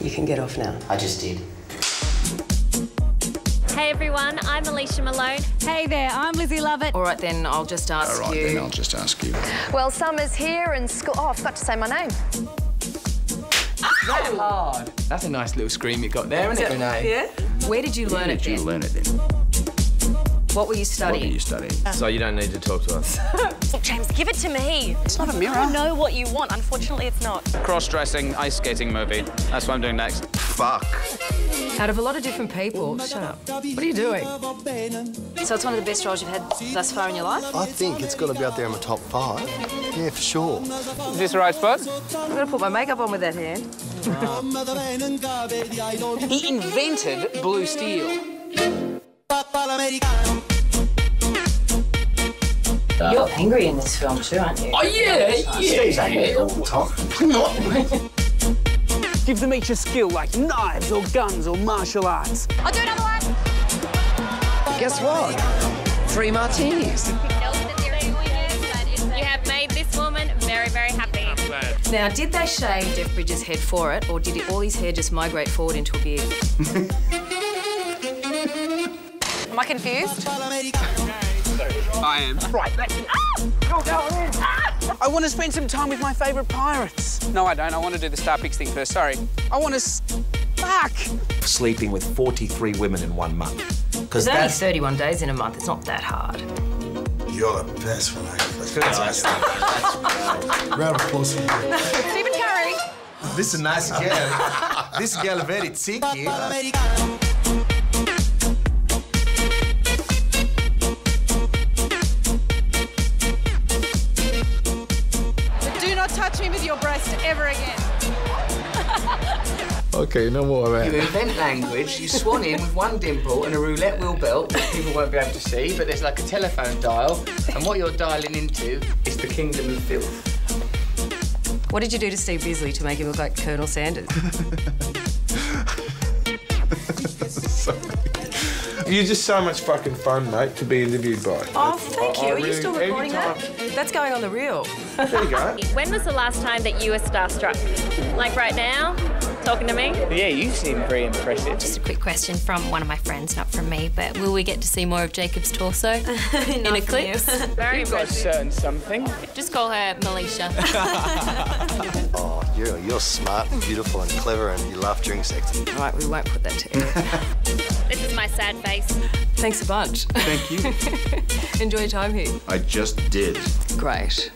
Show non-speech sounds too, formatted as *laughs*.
You can get off now. I just did. Hey everyone, I'm Alicia Malone. Hey there, I'm Lizzie Lovett. All right, then I'll just ask you. All right, you. then I'll just ask you. Well, summer's here and school. Oh, I forgot to say my name. That hard. That's a nice little scream you got there, isn't it, Renee? Yeah? Where did you learn Where it did you then? learn it then? What were you studying? What studying? were you studying? Uh. So you don't need to talk to us. *laughs* James, give it to me. It's not a mirror. I know what you want. Unfortunately, it's not. Cross-dressing ice skating movie. That's what I'm doing next. Fuck. Out of a lot of different people, shut up. What are you doing? So it's one of the best roles you've had thus far in your life? I think it's got to be up there in the top five. Yeah, for sure. Is this the right spot? I'm gonna put my makeup on with that hand. He invented blue steel. You're angry in this film too, aren't you? Oh, yeah, yeah. Steve's angry all the time. *laughs* Give them each a skill like knives or guns or martial arts. I'll do another one. Guess what? Three martinis. You have made this woman very, very happy. Now, did they shave Jeff Bridges' head for it, or did all his hair just migrate forward into a beard? *laughs* Am I confused? I am. Right, let's... Ah! I want to spend some time with my favourite pirates. No, I don't. I want to do the Star Picks thing first. Sorry. I want to... Fuck! sleeping with 43 women in one month. Because There's only 31 days in a month. It's not that hard. You're the best one. I could ever Round of applause for you. Stephen Curry. this is a nice girl. this girl very cheeky. Touch me with your breast ever again. *laughs* Okay, no more of that. You invent language, you swan in with one dimple and a roulette wheel belt that people won't be able to see, but there's like a telephone dial, and what you're dialing into is the kingdom of filth. What did you do to Steve Bisley to make him look like Colonel Sanders? *laughs* *laughs* You're just so much fucking fun, mate, to be interviewed by. Oh, thank you. I Are you still recording that? anytime- That's going on the reel. There you go. When was the last time that you were starstruck? Like right now? Talking to me? Yeah, you seem very impressive. Just a quick question from one of my friends, not from me, but will we get to see more of Jacob's torso *laughs* in Eclipse? *laughs* Very You've got a impressive. certain something. Just call her Melisha. *laughs* Oh, you're, you're smart and beautiful and clever and you laugh during sex. All right, we won't put that to Eric. this is my sad face. Thanks a bunch. Thank you. Enjoy your time here. I just did. Great.